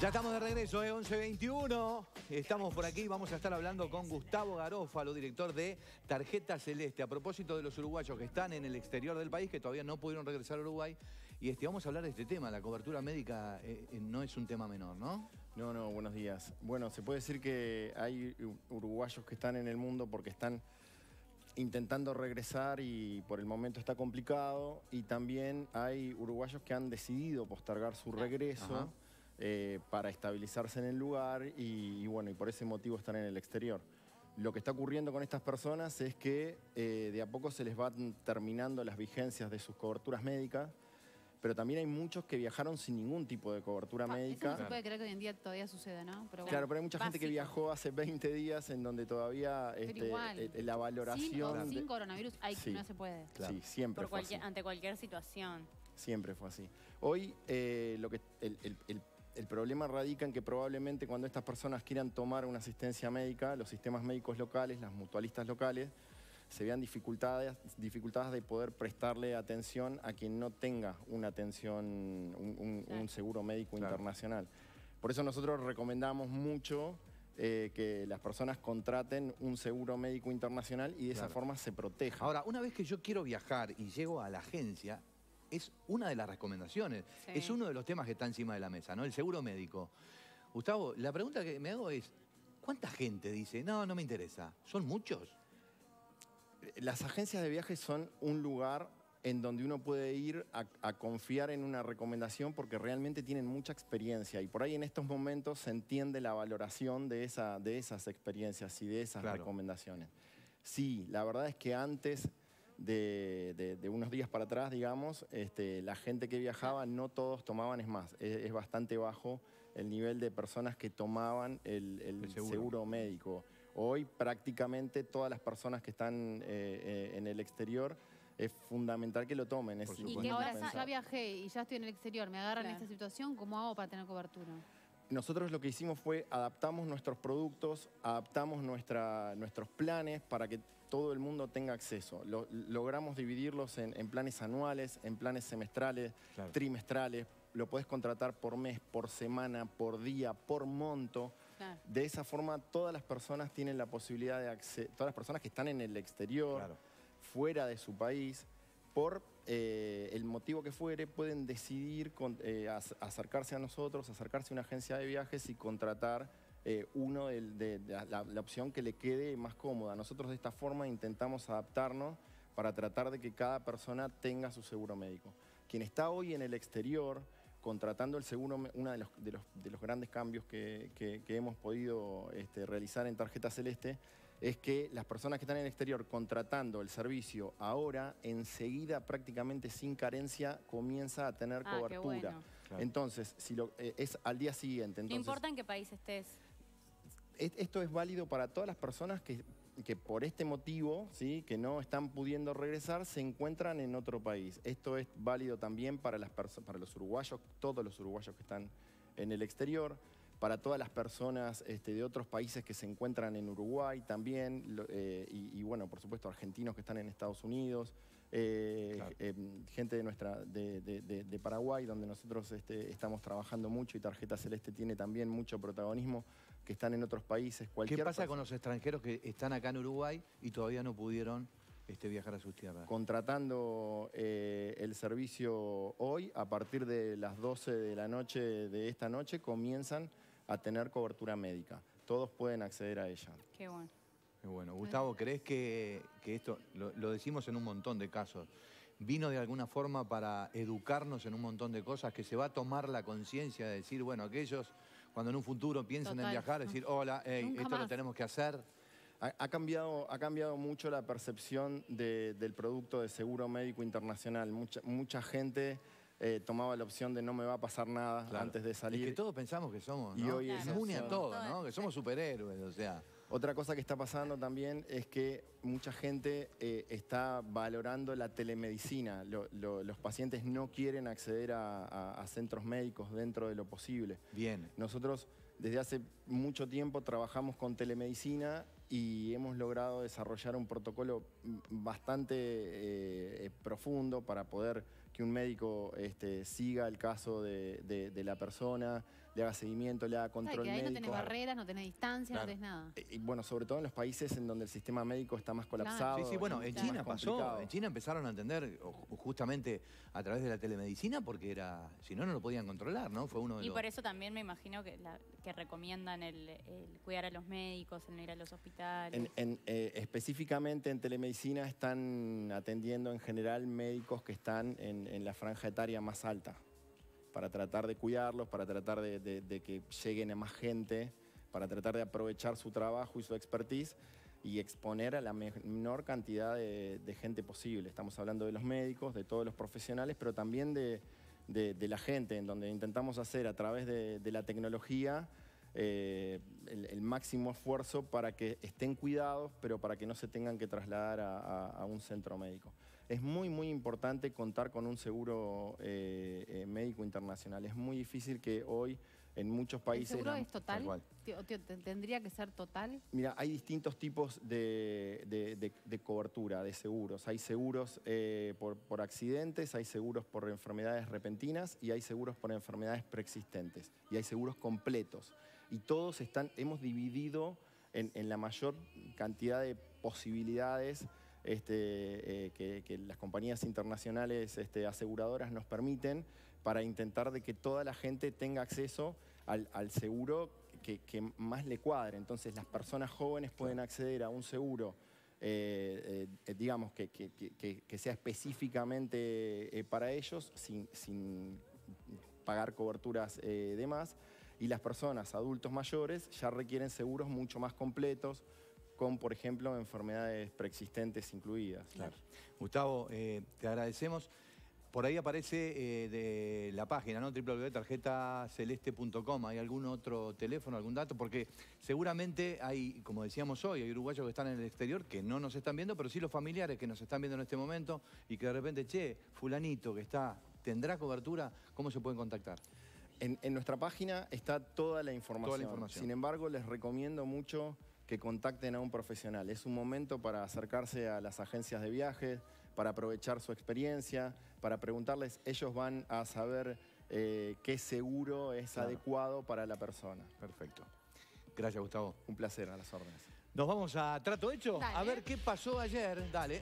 Ya estamos de regreso, ¿eh? 11.21. Estamos por aquí, vamos a estar hablando con Gustavo Garófalo, director de Tarjeta Celeste, a propósito de los uruguayos que están en el exterior del país, que todavía no pudieron regresar a Uruguay. Y este, vamos a hablar de este tema, la cobertura médica eh, eh, no es un tema menor, ¿no? No, no, buenos días. Bueno, se puede decir que hay uruguayos que están en el mundo porque están intentando regresar y por el momento está complicado. Y también hay uruguayos que han decidido postergar su regreso. Eh, para estabilizarse en el lugar y, bueno, y por ese motivo están en el exterior. Lo que está ocurriendo con estas personas es que eh, de a poco se les van terminando las vigencias de sus coberturas médicas, pero también hay muchos que viajaron sin ningún tipo de cobertura médica. Eso no se puede creer que hoy en día todavía sucede, ¿no? claro, pero hay mucha gente que viajó hace 20 días en donde todavía este, eh, la valoración... Sin, coronavirus hay, no se puede. Sí, siempre fue así. Ante cualquier situación. Siempre fue así. Hoy lo que el, el el problema radica en que probablemente cuando estas personas quieran tomar una asistencia médica, los sistemas médicos locales, las mutualistas locales, se vean dificultadas, dificultadas de poder prestarle atención a quien no tenga una atención, un, seguro médico internacional. Por eso nosotros recomendamos mucho eh, que las personas contraten un seguro médico internacional y de esa forma se protejan. Ahora, una vez que yo quiero viajar y llego a la agencia, es una de las recomendaciones. Es uno de los temas que está encima de la mesa, ¿no? El seguro médico. Gustavo, la pregunta que me hago es, ¿cuánta gente dice, no, no me interesa? ¿Son muchos? Las agencias de viajes son un lugar en donde uno puede ir a, confiar en una recomendación porque realmente tienen mucha experiencia y por ahí en estos momentos se entiende la valoración de, esa, de esas experiencias y de esas recomendaciones. Sí, la verdad es que antes de, unos días para atrás, digamos, este, la gente que viajaba, no todos tomaban, es más, es, bastante bajo el nivel de personas que tomaban el, seguro. médico. Hoy prácticamente todas las personas que están eh, eh, en el exterior es fundamental que lo tomen. y que ahora ya viajé y ya estoy en el exterior, me agarran en esta situación, ¿cómo hago para tener cobertura? Nosotros lo que hicimos fue adaptamos nuestros productos, adaptamos nuestros planes para que todo el mundo tenga acceso. logramos dividirlos en, planes anuales, en planes semestrales, trimestrales. Lo puedes contratar por mes, por semana, por día, por monto. De esa forma, todas las personas tienen la posibilidad de acceder, todas las personas que están en el exterior, fuera de su país, por eh, el motivo que fuere, pueden decidir eh, acercarse a nosotros, acercarse a una agencia de viajes y contratar eh, uno de, la, opción que le quede más cómoda. Nosotros de esta forma intentamos adaptarnos para tratar de que cada persona tenga su seguro médico. Quien está hoy en el exterior contratando el seguro, uno de los, de los, grandes cambios que, hemos podido este, realizar en Tarjeta Celeste es que las personas que están en el exterior contratando el servicio ahora, enseguida prácticamente sin carencia comienza a tener ah, cobertura. Entonces, si lo, eh, es al día siguiente. no importa en qué país estés. Esto es válido para todas las personas que que por este motivo, ¿sí? que no están pudiendo regresar, se encuentran en otro país. Esto es válido también para, las para los uruguayos, todos los uruguayos que están en el exterior, para todas las personas este, de otros países que se encuentran en Uruguay también, eh, y, bueno, por supuesto, argentinos que están en Estados Unidos, eh, em, gente de, nuestra, de, Paraguay, donde nosotros este, estamos trabajando mucho y Tarjeta Celeste tiene también mucho protagonismo, que están en otros países. ¿Qué pasa con los extranjeros que están acá en Uruguay y todavía no pudieron este, viajar a sus tierras? Contratando eh, el servicio hoy, a partir de las 12 de la noche de esta noche, comienzan a tener cobertura médica. Todos pueden acceder a ella. Qué bueno. Qué bueno. Gustavo, ¿crees que, esto, lo, decimos en un montón de casos, vino de alguna forma para educarnos en un montón de cosas, que se va a tomar la conciencia de decir, bueno, aquellos cuando en un futuro piensan en viajar, decir, hola, esto lo tenemos que hacer? Ha, cambiado, ha cambiado mucho la percepción del producto de seguro médico internacional. Mucha, mucha gente eh, tomaba la opción de no me va a pasar nada antes de salir. Es que todos pensamos que somos, ¿no? Y hoy es inmune a todo, ¿no? Que somos superhéroes, o sea... Otra cosa que está pasando también es que mucha gente eh, está valorando la telemedicina. los pacientes no quieren acceder a, centros médicos dentro de lo posible. Bien. Nosotros desde hace mucho tiempo trabajamos con telemedicina y hemos logrado desarrollar un protocolo bastante eh, profundo para poder que un médico este, siga el caso de, de- de la persona, le haga seguimiento, le haga control que ahí no tenés barreras, no tenés distancia, Claro. no tenés nada. Eh, Y bueno, sobre todo en los países en donde el sistema médico está más Claro. colapsado. Sí, sí, bueno, en China pasó, complicado. en China empezaron a entender justamente a través de la telemedicina porque era, si no, no lo podían controlar, ¿no? Fue uno de Y los... por eso también me imagino que, la- que recomiendan el, el cuidar a los médicos, el no ir a los hospitales. En- en, eh, específicamente en telemedicina están atendiendo en general médicos que están en, en la franja etaria más alta, para tratar de cuidarlos, para tratar de, que lleguen a más gente, para tratar de aprovechar su trabajo y su expertise y exponer a la me- menor cantidad de, gente posible. Estamos hablando de los médicos, de todos los profesionales, pero también de, la gente, en donde intentamos hacer a través de, la tecnología eh, el, máximo esfuerzo para que estén cuidados, pero para que no se tengan que trasladar a un centro médico. Es muy, muy importante contar con un seguro eh, eh, médico internacional. Es muy difícil que hoy en muchos ¿El países... seguro la- es total? ¿Tendría que ser total? Mira, hay distintos tipos de, de- de- de cobertura, de seguros. Hay seguros eh, por, por accidentes, hay seguros por enfermedades repentinas y hay seguros por enfermedades preexistentes. Y hay seguros completos. Y todos están, hemos dividido en, en la mayor cantidad de posibilidades este, eh, que, que las compañías internacionales este, aseguradoras nos permiten para intentar de que toda la gente tenga acceso al, al seguro que, que más le cuadre. Entonces las personas jóvenes pueden acceder a un seguro, eh, eh, digamos, que, que- sea específicamente eh, para ellos, sin, sin pagar coberturas eh, de más. Y las personas, adultos mayores, ya requieren seguros mucho más completos, con, por ejemplo, enfermedades preexistentes incluidas. Gustavo, eh, te agradecemos. Por ahí aparece eh, de la página, ¿no? www.tarjetaceleste.com. ¿Hay algún otro teléfono, algún dato? Porque seguramente hay, como decíamos hoy, hay uruguayos que están en el exterior que no nos están viendo, pero sí los familiares que nos están viendo en este momento y que de repente, che, fulanito que está, ¿tendrá cobertura? ¿Cómo se pueden contactar? En, en nuestra página está toda la información. Toda la información. Sin embargo, les recomiendo mucho que contacten a un profesional. Es un momento para acercarse a las agencias de viajes, para aprovechar su experiencia, para preguntarles, ellos van a saber eh, qué seguro es Claro. adecuado para la persona. Perfecto. Gracias, Gustavo. Un placer, a las órdenes. Nos vamos a Trato Hecho. A ver qué pasó ayer. Dale.